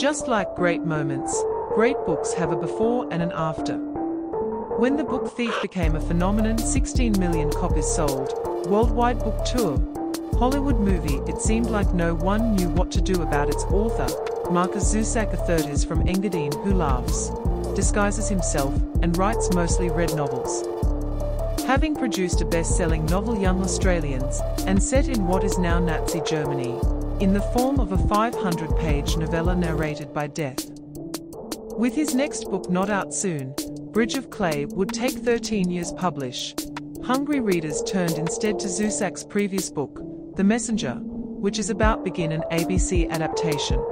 Just like great moments, great books have a before and an after. When The Book Thief became a phenomenon 16 million copies sold, worldwide book tour, Hollywood movie it seemed like no one knew what to do about its author, Markus Zusak III is from Engadine who laughs, disguises himself, and writes mostly red novels. Having produced a best-selling novel Young Australians, and set in what is now Nazi Germany, in the form of a 500-page novella narrated by Death. With his next book not out soon, Bridge of Clay would take 13 years to publish. Hungry readers turned instead to Zusak's previous book, The Messenger, which is about begin an ABC adaptation.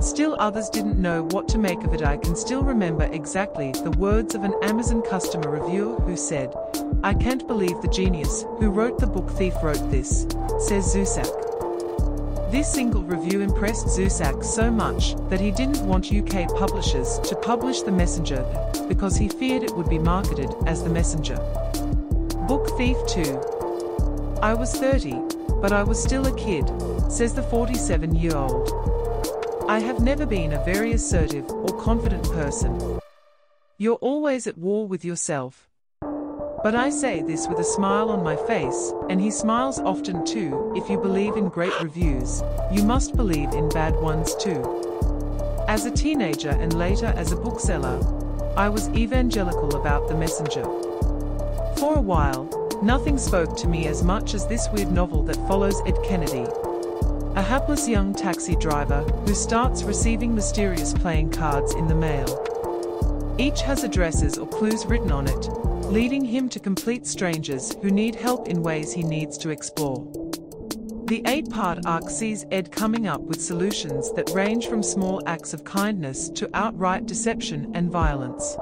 Still others didn't know what to make of it. I can still remember exactly the words of an Amazon customer reviewer who said, I can't believe the genius who wrote the book Thief wrote this, says Zusak. This single review impressed Zusak so much that he didn't want UK publishers to publish The Messenger because he feared it would be marketed as The Messenger. Book Thief 2 I was 30, but I was still a kid, says the 47 year old. I have never been a very assertive or confident person. You're always at war with yourself. But I say this with a smile on my face, and he smiles often too. If you believe in great reviews, you must believe in bad ones too. As a teenager and later as a bookseller, I was evangelical about the messenger. For a while, nothing spoke to me as much as this weird novel that follows Ed Kennedy, a hapless young taxi driver who starts receiving mysterious playing cards in the mail. Each has addresses or clues written on it, leading him to complete strangers who need help in ways he needs to explore. The eight part arc sees Ed coming up with solutions that range from small acts of kindness to outright deception and violence.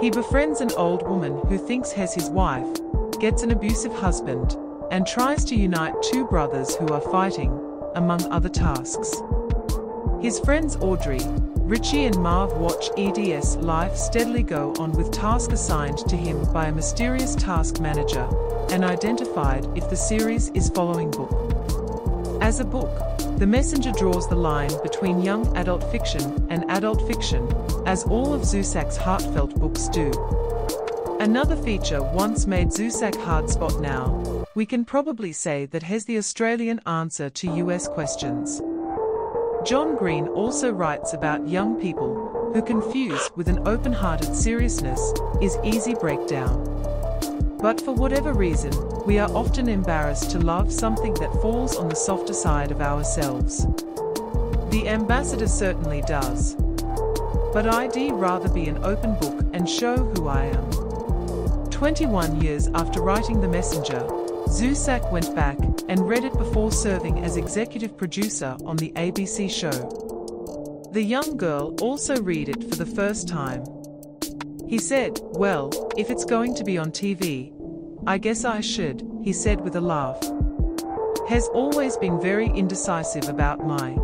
He befriends an old woman who thinks has his wife, gets an abusive husband, and tries to unite two brothers who are fighting, among other tasks. His friends Audrey, Richie and Marv watch Ed's life steadily go on with tasks assigned to him by a mysterious task manager, and identified if the series is following book. As a book, The Messenger draws the line between young adult fiction and adult fiction, as all of Zusak's heartfelt books do. Another feature once made Zusak hard spot now, we can probably say that has the Australian answer to US questions. John Green also writes about young people who confuse with an open-hearted seriousness is easy breakdown. But for whatever reason, we are often embarrassed to love something that falls on the softer side of ourselves. The ambassador certainly does. But I'd rather be an open book and show who I am. 21 years after writing The Messenger, Zusak went back and read it before serving as executive producer on the ABC show. The young girl also read it for the first time. He said, Well, if it's going to be on TV, I guess I should, he said with a laugh. Has always been very indecisive about my